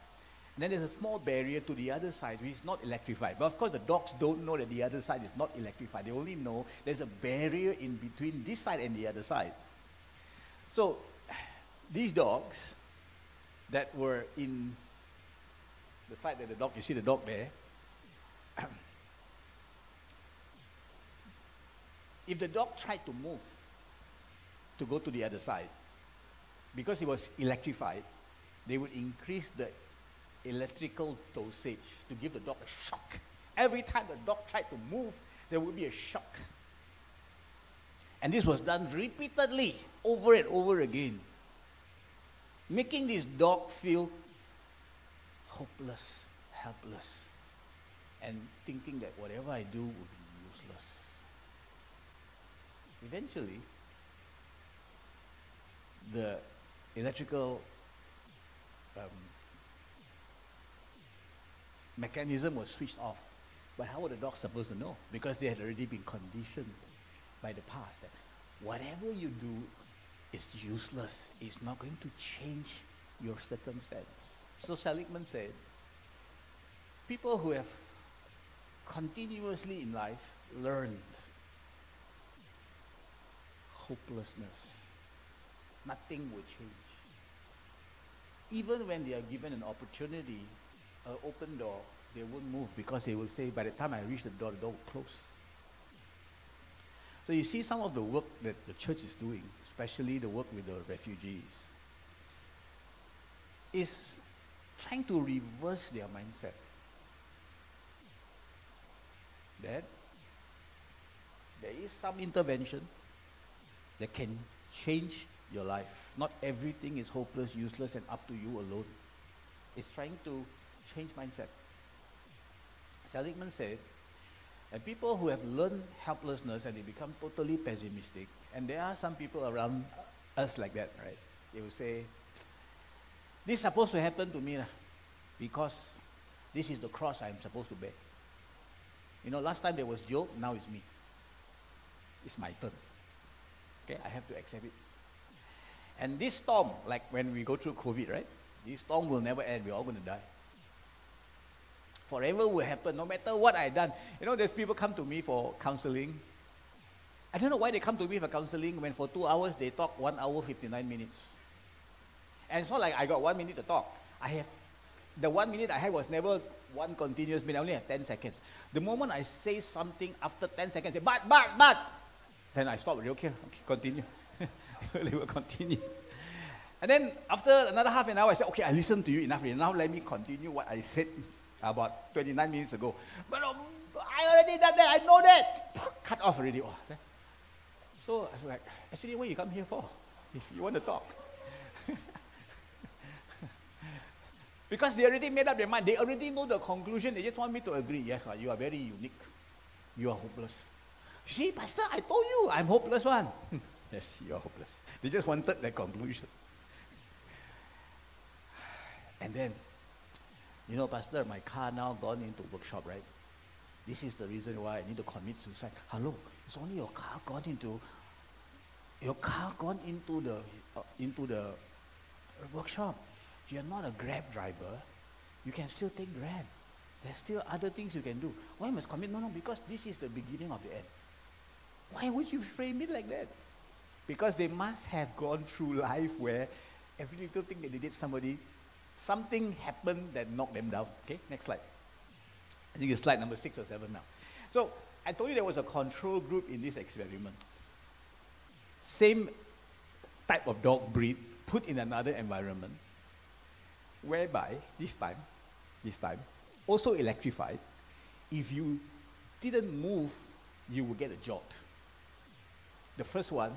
Speaker 1: And then there's a small barrier to the other side which is not electrified. But of course, the dogs don't know that the other side is not electrified. They only know there's a barrier in between this side and the other side. So these dogs that were in the side that the dog, you see the dog there, If the dog tried to move to go to the other side, because it was electrified, they would increase the electrical dosage to give the dog a shock. Every time the dog tried to move, there would be a shock. And this was done repeatedly, over and over again, making this dog feel hopeless, helpless, and thinking that whatever I do would Eventually, the electrical um, mechanism was switched off. But how were the dogs supposed to know? Because they had already been conditioned by the past that whatever you do is useless. It's not going to change your circumstance. So Seligman said, people who have continuously in life learned hopelessness. Nothing will change. Even when they are given an opportunity, an open door, they won't move because they will say, by the time I reach the door, the door will close. So you see some of the work that the church is doing, especially the work with the refugees, is trying to reverse their mindset. That there is some intervention, that can change your life. Not everything is hopeless, useless, and up to you alone. It's trying to change mindset. Seligman said, and people who have learned helplessness and they become totally pessimistic, and there are some people around us like that, right? They will say, this is supposed to happen to me because this is the cross I'm supposed to bear. You know, last time there was Job, now it's me. It's my turn. Okay, I have to accept it. And this storm, like when we go through COVID, right? This storm will never end. We're all going to die. Forever will happen, no matter what I've done. You know, there's people come to me for counseling. I don't know why they come to me for counseling when for two hours they talk one hour, 59 minutes. And it's not like I got one minute to talk. I have, the one minute I had was never one continuous minute. I only have 10 seconds. The moment I say something after 10 seconds, say, but, but, but, then I stopped. Okay, okay, continue. [laughs] they will continue. And then after another half an hour, I said, okay, I listened to you enough. Now let me continue what I said about 29 minutes ago. But um, I already done that. I know that. Cut off already. Oh, so I was like, actually, what you come here for? If you want to talk. [laughs] because they already made up their mind. They already know the conclusion. They just want me to agree. Yes, you are very unique. You are hopeless. See, Pastor, I told you I'm hopeless one. yes, you are hopeless. They just wanted that conclusion. And then, you know, Pastor, my car now gone into workshop, right? This is the reason why I need to commit suicide. Hello, it's only your car gone into your car gone into the uh, into the workshop. You're not a Grab driver. You can still take Grab. There's still other things you can do. Why must commit? No, no, because this is the beginning of the end. Why would you frame it like that? Because they must have gone through life where every little thing that they did somebody, something happened that knocked them down. Okay, next slide. I think it's slide number six or seven now. So I told you there was a control group in this experiment. Same type of dog breed put in another environment, whereby this time, this time, also electrified. If you didn't move, you would get a jolt. The first one,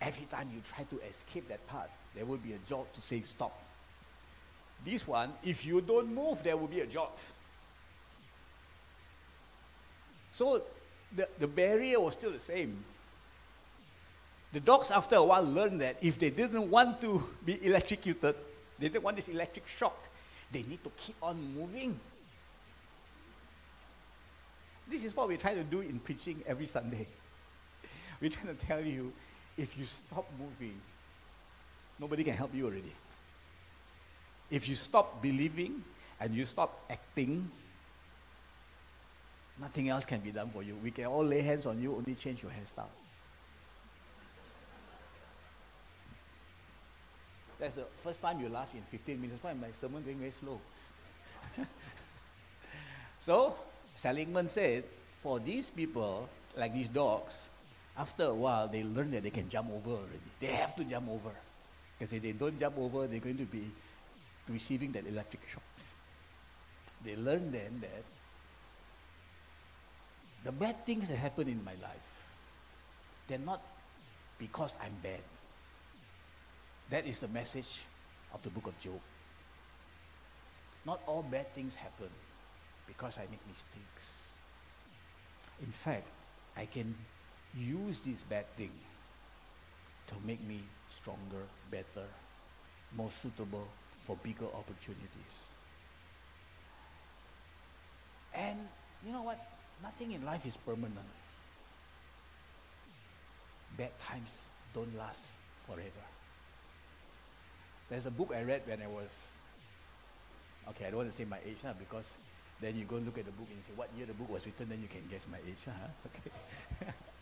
Speaker 1: every time you try to escape that part, there will be a jolt to say stop. This one, if you don't move, there will be a jolt. So the, the barrier was still the same. The dogs, after a while, learned that if they didn't want to be electrocuted, they didn't want this electric shock, they need to keep on moving. This is what we try to do in preaching every Sunday. We're trying to tell you if you stop moving, nobody can help you already. If you stop believing and you stop acting, nothing else can be done for you. We can all lay hands on you, only change your hairstyle. That's the first time you laugh in 15 minutes. Why my sermon going very slow? [laughs] so, Seligman said, for these people, like these dogs, after a while, they learn that they can jump over already. They have to jump over. Because if they don't jump over, they're going to be receiving that electric shock. They learn then that the bad things that happen in my life, they're not because I'm bad. That is the message of the book of Job. Not all bad things happen because I make mistakes. In fact, I can use this bad thing to make me stronger, better, more suitable for bigger opportunities. And you know what? Nothing in life is permanent. Bad times don't last forever. There's a book I read when I was, okay, I don't want to say my age now because then you go look at the book and say what year the book was written, then you can guess my age. Huh? [laughs] Okay. [laughs]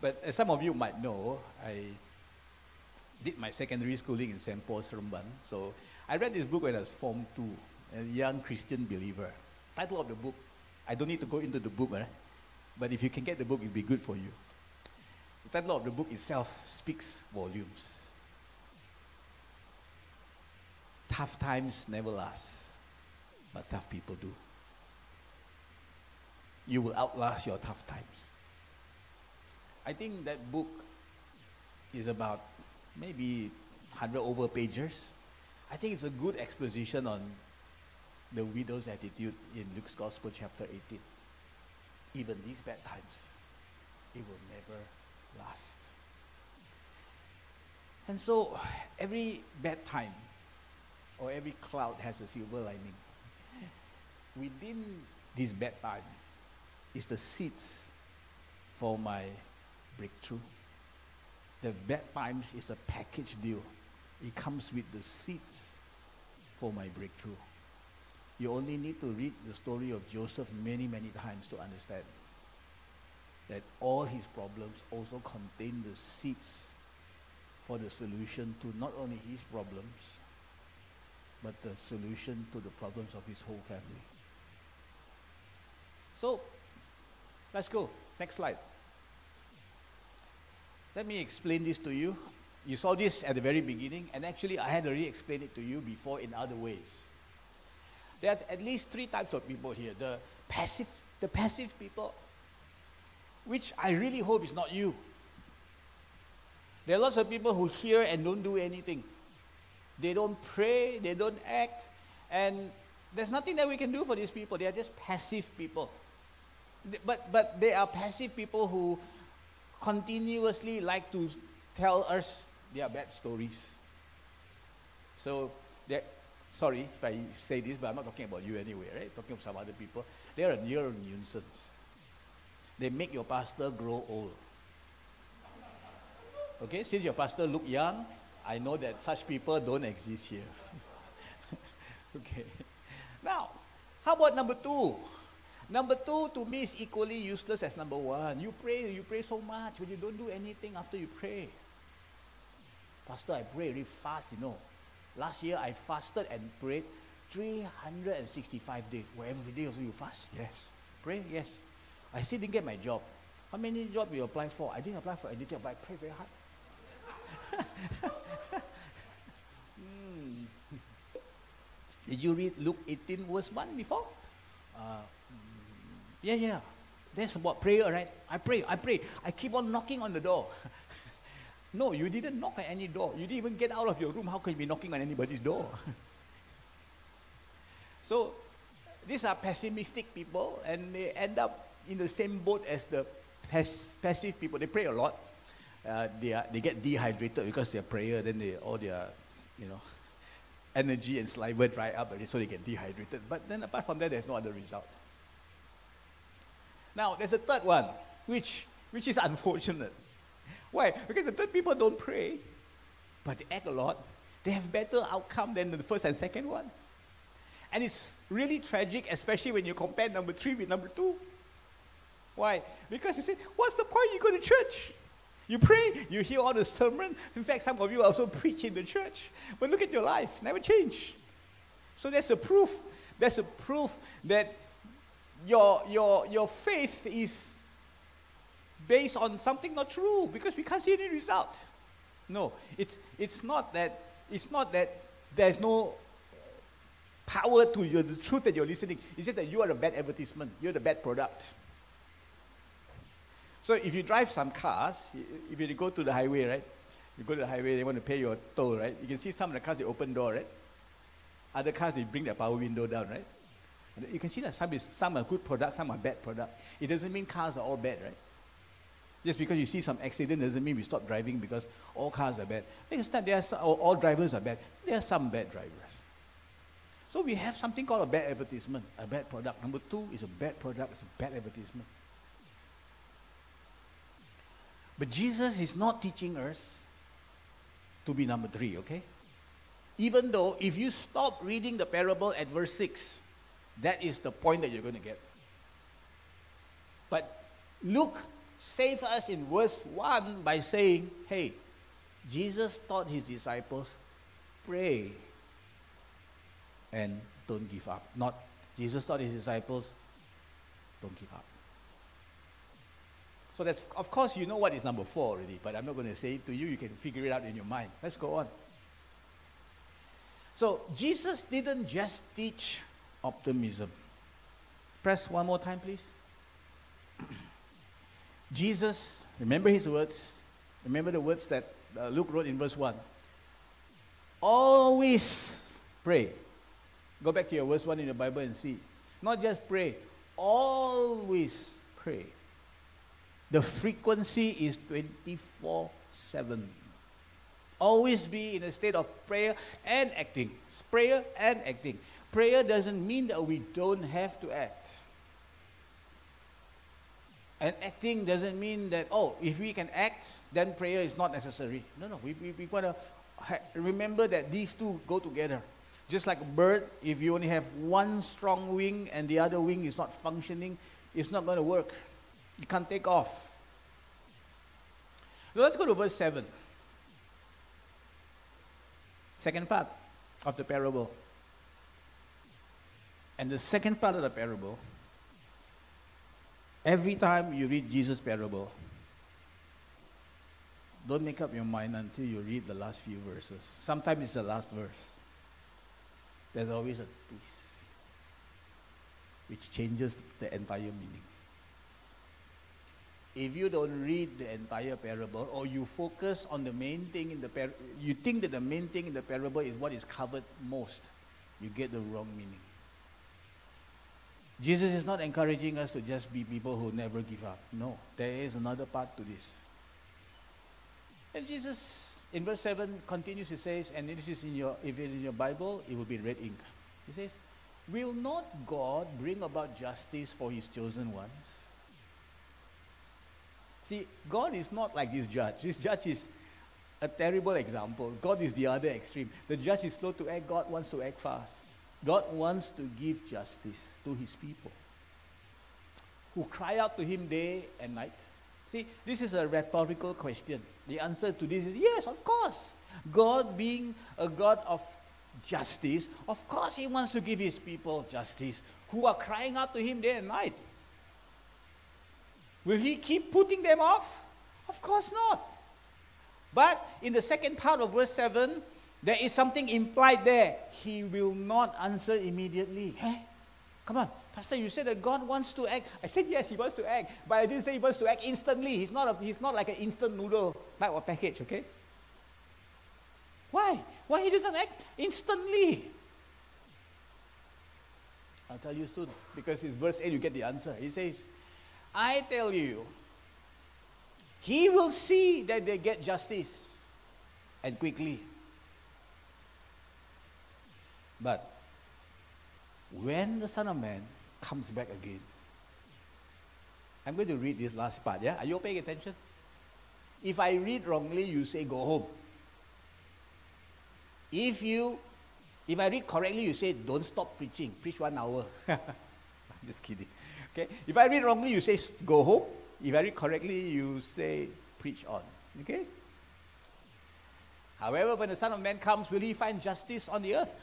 Speaker 1: but as some of you might know, I did my secondary schooling in St. Paul's Seremban. So I read this book when I was Form 2, a young Christian believer. Title of the book, I don't need to go into the book, right? but if you can get the book, it'll be good for you. The title of the book itself speaks volumes. Tough times never last, but tough people do. You will outlast your tough times. I think that book is about maybe 100 over pages. I think it's a good exposition on the widow's attitude in Luke's Gospel, chapter 18. Even these bad times, it will never last. And so, every bad time or every cloud has a silver lining. Within this bad time is the seeds for my breakthrough. The bad times is a package deal. It comes with the seeds for my breakthrough. You only need to read the story of Joseph many, many times to understand that all his problems also contain the seeds for the solution to not only his problems, but the solution to the problems of his whole family. So, let's go. Next slide. Let me explain this to you. You saw this at the very beginning, and actually, I had already explained it to you before in other ways. There are at least three types of people here the passive, the passive people, which I really hope is not you. There are lots of people who hear and don't do anything. They don't pray, they don't act, and there's nothing that we can do for these people. They are just passive people. But, but they are passive people who continuously like to tell us their bad stories. So, sorry if I say this, but I'm not talking about you anyway, right? Talking of some other people. They are a near nuisance. They make your pastor grow old. Okay, since your pastor look young, I know that such people don't exist here. [laughs] okay. Now, how about number two? Number two to me is equally useless as number one. You pray, you pray so much, but you don't do anything after you pray. Pastor, I pray really fast, you know. Last year I fasted and prayed 365 days. Well, every day also you fast? Yes. Pray? Yes. I still didn't get my job. How many jobs you apply for? I didn't apply for anything, but I prayed very hard. [laughs] hmm. Did you read Luke 18 verse 1 before? Uh, yeah, yeah. That's about prayer, right? I pray, I pray. I keep on knocking on the door. [laughs] no, you didn't knock at any door. You didn't even get out of your room. How can you be knocking on anybody's door? [laughs] so, these are pessimistic people, and they end up in the same boat as the passive people. They pray a lot, uh, they, are, they get dehydrated because their prayer, then they, all their, you know, [laughs] energy and saliva dry up, so they get dehydrated. But then apart from that, there's no other result. Now, there's a third one, which, which is [laughs] unfortunate. Why? Because the third people don't pray, but they act a lot. They have better outcome than the first and second one. And it's really tragic, especially when you compare number three with number two. Why? Because you say, what's the point you go to church? You pray, you hear all the sermon. In fact, some of you also preach in the church. But look at your life, never change. So that's a proof. That's a proof that your, your, your faith is based on something not true because we can't see any result. No, it's, it's not that it's not that there's no power to your, the truth that you're listening. It's just that you are a bad advertisement. You're the bad product. So if you drive some cars, if you go to the highway, right? You go to the highway, they want to pay your toll, right? You can see some of the cars, they open door, right? Other cars, they bring their power window down, right? You can see that some, is, some are good products, some are bad products. It doesn't mean cars are all bad, right? Just because you see some accident doesn't mean we stop driving because all cars are bad. Because there are some, all drivers are bad. There are some bad drivers. So we have something called a bad advertisement, a bad product. Number two is a bad product, it's a bad advertisement. But Jesus is not teaching us to be number three, okay? Even though if you stop reading the parable at verse 6, that is the point that you're going to get. But Luke saves us in verse 1 by saying, hey, Jesus taught his disciples, pray and don't give up. Not Jesus taught his disciples, don't give up. So that's, of course, you know what is number four already, but I'm not going to say it to you. You can figure it out in your mind. Let's go on. So Jesus didn't just teach optimism. Press one more time, please. [clears throat] Jesus, remember his words. Remember the words that uh, Luke wrote in verse 1. Always pray. Go back to your verse 1 in the Bible and see. Not just pray, always pray. The frequency is 24 7. Always be in a state of prayer and acting. Prayer and acting. Prayer doesn't mean that we don't have to act. And acting doesn't mean that, oh, if we can act, then prayer is not necessary. No, no, we, we, we got to ha- remember that these two go together. Just like a bird, if you only have one strong wing and the other wing is not functioning, it's not going to work. You can't take off. let's go to verse 7. Second part of the parable. And the second part of the parable, every time you read Jesus' parable, don't make up your mind until you read the last few verses. Sometimes it's the last verse. There's always a twist which changes the entire meaning. If you don't read the entire parable or you focus on the main thing in the parable, you think that the main thing in the parable is what is covered most, you get the wrong meaning. Jesus is not encouraging us to just be people who never give up. No, there is another part to this. And Jesus, in verse 7, continues, he says, and this is in your, if it's in your Bible, it will be in red ink. He says, Will not God bring about justice for his chosen ones? See, God is not like this judge. This judge is a terrible example. God is the other extreme. The judge is slow to act, God wants to act fast. God wants to give justice to his people who cry out to him day and night. See, this is a rhetorical question. The answer to this is yes, of course. God being a God of justice, of course he wants to give his people justice who are crying out to him day and night. Will he keep putting them off? Of course not. But in the second part of verse 7, there is something implied there. He will not answer immediately. Come on. Pastor, you said that God wants to act. I said, yes, he wants to act. But I didn't say he wants to act instantly. He's not, a, he's not like an instant noodle type of package, okay? Why? Why he doesn't act instantly? I'll tell you soon. Because it's verse 8, you get the answer. He says, I tell you, he will see that they get justice and quickly. But when the Son of Man comes back again, I'm going to read this last part, yeah? Are you paying attention? If I read wrongly, you say go home. If you if I read correctly, you say don't stop preaching. Preach one hour. [laughs] I'm just kidding. Okay? If I read wrongly, you say go home. If I read correctly, you say preach on. Okay? However, when the Son of Man comes, will he find justice on the earth?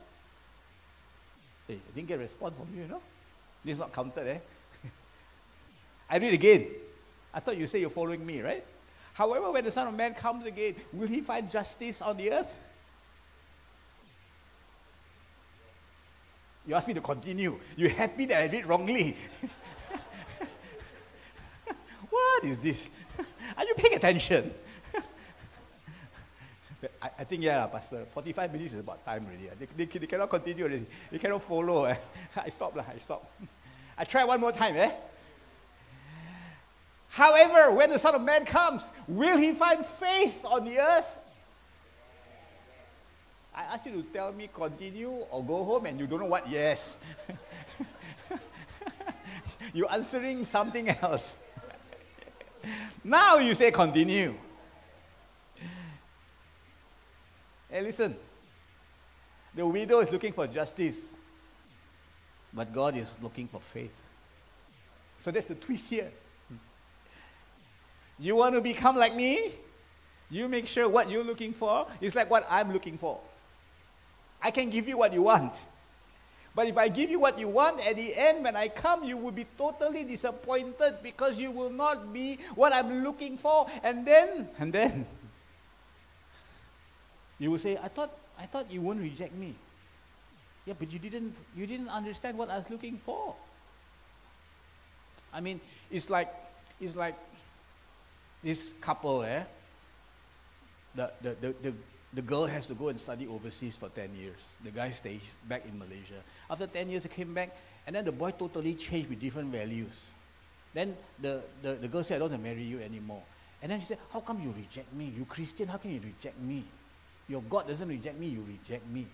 Speaker 1: Hey, I didn't get a response from you, you know? This is not counted, eh? [laughs] I read again. I thought you say you're following me, right? However, when the Son of Man comes again, will he find justice on the earth? You ask me to continue. You're happy that I read wrongly. [laughs] what is this? [laughs] Are you paying attention? I, I, think, yeah, Pastor, 45 minutes is about time already. They, they, they cannot continue already. They cannot follow. Eh? [laughs] I stop, I stop. [laughs] I try one more time. Eh? However, when the Son of Man comes, will he find faith on the earth? I ask you to tell me continue or go home and you don't know what yes. [laughs] You're answering something else. now you say continue. Hey, listen. The widow is looking for justice, but God is looking for faith. So that's the twist here. Hmm. You want to become like me? You make sure what you're looking for is like what I'm looking for. I can give you what you want. But if I give you what you want, at the end, when I come, you will be totally disappointed because you will not be what I'm looking for. And then, and then, you will say, I thought, I thought you won't reject me. Yeah, but you didn't, you didn't understand what I was looking for. I mean, it's like, it's like this couple, eh? The, the, the, the, the girl has to go and study overseas for 10 years. The guy stays back in Malaysia. After 10 years, he came back, and then the boy totally changed with different values. Then the, the, the girl said, I don't want to marry you anymore. And then she said, How come you reject me? You Christian, how can you reject me? Your God doesn't reject me, you reject me.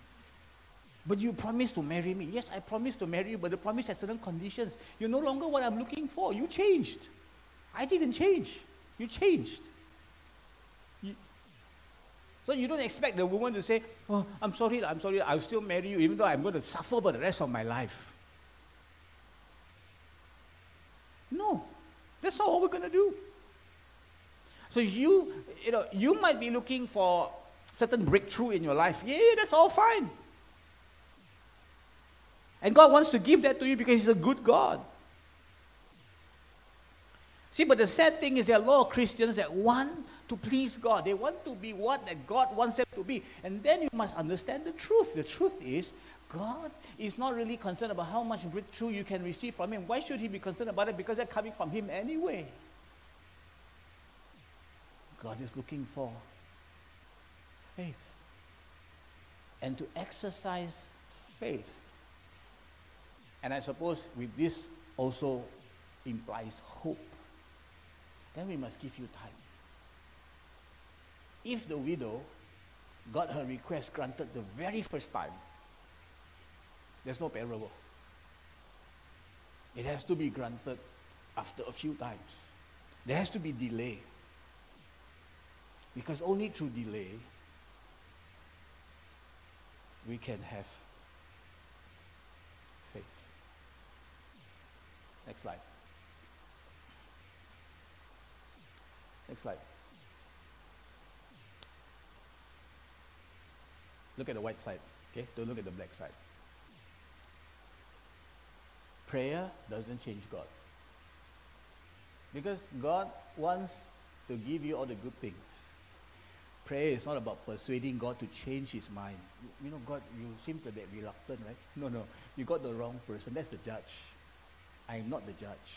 Speaker 1: But you promised to marry me. Yes, I promised to marry you, but the promise has certain conditions. You're no longer what I'm looking for. You changed. I didn't change. You changed. So you don't expect the woman to say, Oh, I'm sorry, I'm sorry, I'll still marry you, even though I'm going to suffer for the rest of my life. No, that's not what we're going to do. So you, you know, you might be looking for certain breakthrough in your life. Yeah, that's all fine. And God wants to give that to you because He's a good God. See, but the sad thing is there are a lot of Christians that want to please God. They want to be what that God wants them to be. And then you must understand the truth. The truth is, God is not really concerned about how much breakthrough you can receive from Him. Why should He be concerned about it? Because they're coming from Him anyway. God is looking for faith. And to exercise faith. And I suppose with this also implies hope. Then we must give you time. If the widow got her request granted the very first time, there's no parable. It has to be granted after a few times. There has to be delay. Because only through delay we can have faith. Next slide. Next slide. Look at the white side, okay? Don't look at the black side. Prayer doesn't change God. Because God wants to give you all the good things. Prayer is not about persuading God to change his mind. You, know, God, you seem to be reluctant, right? [laughs] No, no. You got the wrong person. That's the judge. I'm not the judge.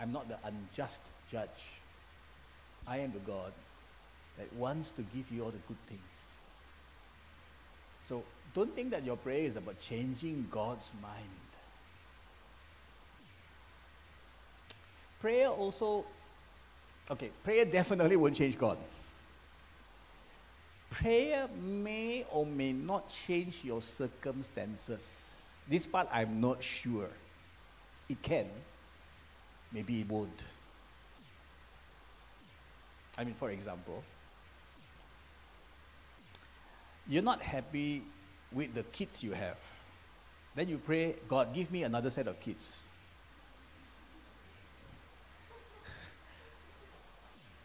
Speaker 1: I'm not the unjust judge. I am the God that wants to give you all the good things. So don't think that your prayer is about changing God's mind. Prayer also, okay, prayer definitely won't change God. Prayer may or may not change your circumstances. This part I'm not sure. It can, maybe it won't. I mean, for example, you're not happy with the kids you have. Then you pray, God, give me another set of kids.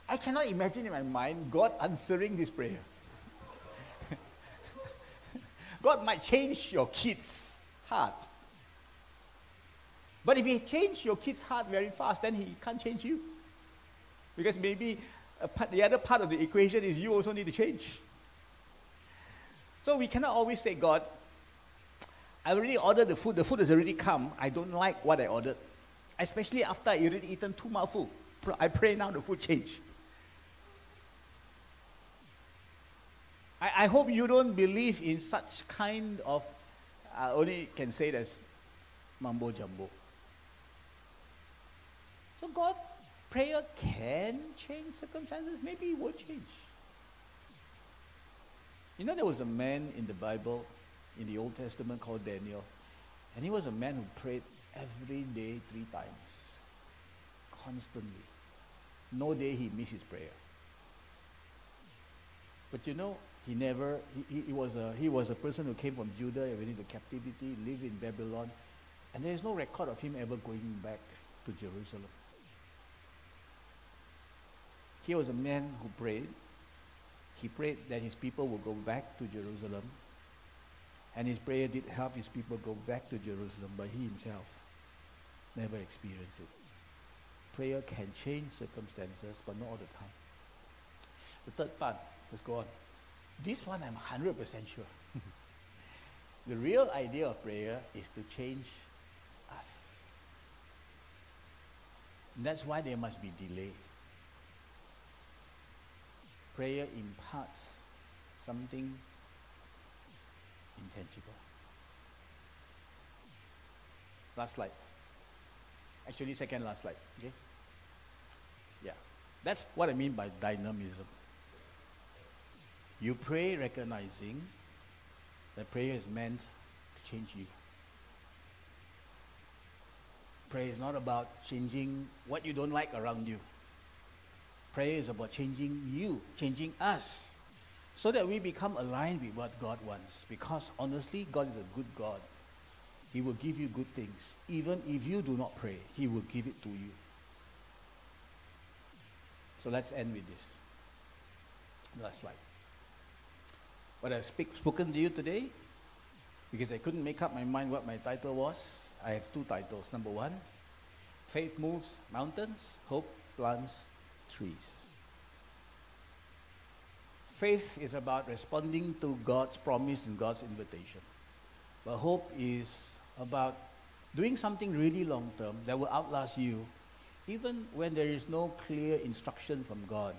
Speaker 1: I cannot imagine in my mind God answering this prayer. God might change your kid's heart. But if he changed your kid's heart very fast, then he can't change you. Because maybe part, the other part of the equation is you also need to change. So we cannot always say, God, I already ordered the food, the food has already come. I don't like what I ordered. Especially after I already eaten two mouthfuls. I pray now the food change. I, I hope you don't believe in such kind of, I only can say that's mumbo jumbo. So God prayer can change circumstances. Maybe it will change. You know, there was a man in the Bible, in the Old Testament, called Daniel. And he was a man who prayed every day three times, constantly. No day he missed his prayer. But you know, he never, he, he, was a, he was a person who came from Judah went into captivity, lived in Babylon. And there is no record of him ever going back to Jerusalem. He was a man who prayed. He prayed that his people would go back to Jerusalem. And his prayer did help his people go back to Jerusalem, but he himself never experienced it. Prayer can change circumstances, but not all the time. The third part, let's go on. This one I'm 100% sure. [laughs] the real idea of prayer is to change us. And that's why there must be delay prayer imparts something intangible. Last slide. Actually, second last slide. Okay? Yeah. That's what I mean by dynamism. You pray recognizing that prayer is meant to change you. Prayer is not about changing what you don't like around you. Prayer is about changing you, changing us, so that we become aligned with what God wants. Because honestly, God is a good God. He will give you good things. Even if you do not pray, He will give it to you. So let's end with this. Last slide. What I've speak, spoken to you today because I couldn't make up my mind what my title was. I have two titles. Number one, faith moves mountains, hope plants trees. Faith is about responding to God's promise and God's invitation. But hope is about doing something really long term that will outlast you, even when there is no clear instruction from God.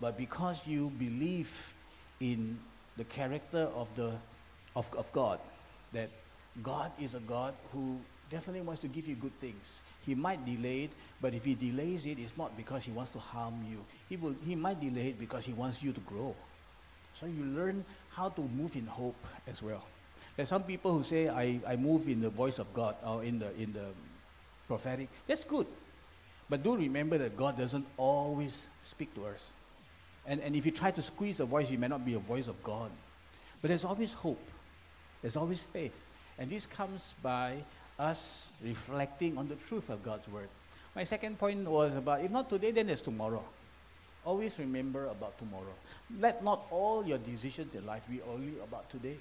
Speaker 1: But because you believe in the character of, the, of, of God, that God is a God who definitely wants to give you good things. He might delay it, but if he delays it, it's not because he wants to harm you. He, will, he might delay it because he wants you to grow. So you learn how to move in hope as well. There's some people who say, I, I move in the voice of God or in the, in the prophetic. That's good. But do remember that God doesn't always speak to us. And, and if you try to squeeze a voice, you may not be a voice of God. But there's always hope. There's always faith. And this comes by us reflecting on the truth of God's word. My second point was about if not today, then it's tomorrow. Always remember about tomorrow. Let not all your decisions in life be only about today.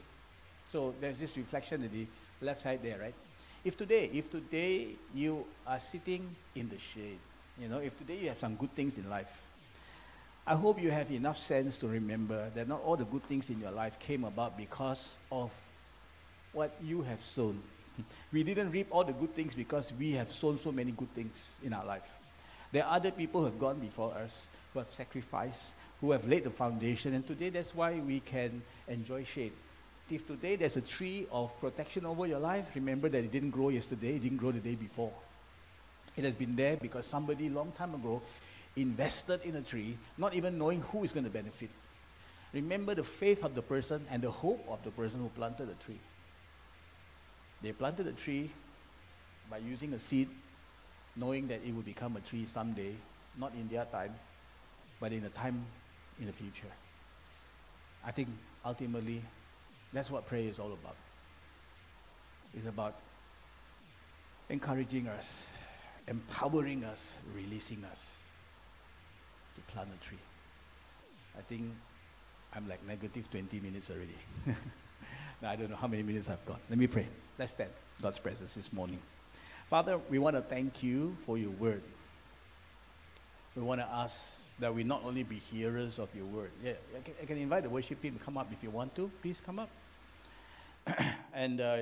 Speaker 1: So there's this reflection in the left side there, right? If today, if today you are sitting in the shade, you know, if today you have some good things in life, I hope you have enough sense to remember that not all the good things in your life came about because of what you have sown. [laughs] we didn't reap all the good things because we have sown so many good things in our life. There are other people who have gone before us, who have sacrificed, who have laid the foundation, and today that's why we can enjoy shade. If today there's a tree of protection over your life, remember that it didn't grow yesterday, it didn't grow the day before. It has been there because somebody long time ago invested in a tree, not even knowing who is going to benefit. Remember the faith of the person and the hope of the person who planted the tree. They planted a tree by using a seed, knowing that it will become a tree someday, not in their time, but in a time in the future. I think ultimately that's what prayer is all about. It's about encouraging us, empowering us, releasing us to plant a tree. I think I'm like negative 20 minutes already. [laughs] now, I don't know how many minutes I've got. Let me pray. Let's stand. God's presence this morning. Father, we want to thank you for your word. We want to ask that we not only be hearers of your word. Yeah, I can, I can invite the worship team to come up if you want to. Please come up. [clears throat] and uh,